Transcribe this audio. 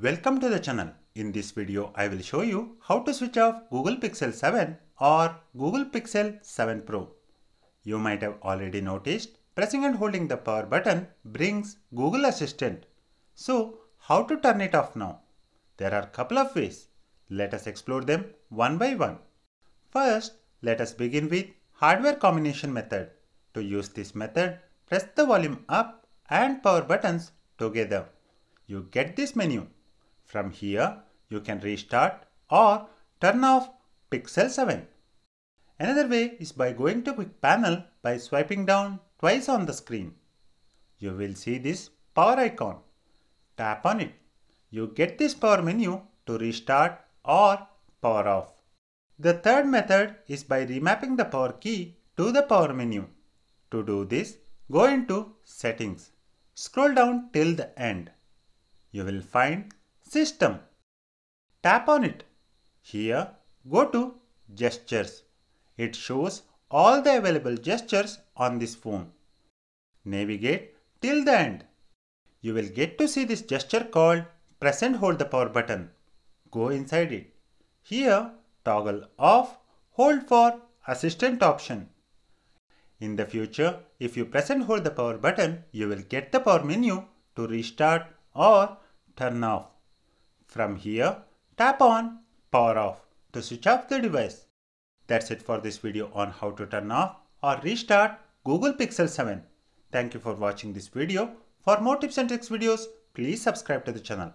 Welcome to the channel. In this video, I will show you how to switch off Google Pixel 7 or Google Pixel 7 Pro. You might have already noticed pressing and holding the power button brings Google Assistant. So how to turn it off now? There are couple of ways. Let us explore them one by one. First, let us begin with hardware combination method. To use this method, press the volume up and power buttons together. You get this menu. From here, you can restart or turn off Pixel 7. Another way is by going to quick panel by swiping down twice on the screen. You will see this power icon. Tap on it. You get this power menu to restart or power off. The third method is by remapping the power key to the power menu. To do this, go into settings. Scroll down till the end. You will find system. Tap on it. Here, go to gestures. It shows all the available gestures on this phone. Navigate till the end. You will get to see this gesture called press and hold the power button. Go inside it. Here, toggle off, hold for assistant option. In the future, if you press and hold the power button, you will get the power menu to restart or turn off. From here, tap on power off to switch off the device. That's it for this video on how to turn off or restart Google Pixel 7. Thank you for watching this video. For more tips and tricks videos, please subscribe to the channel.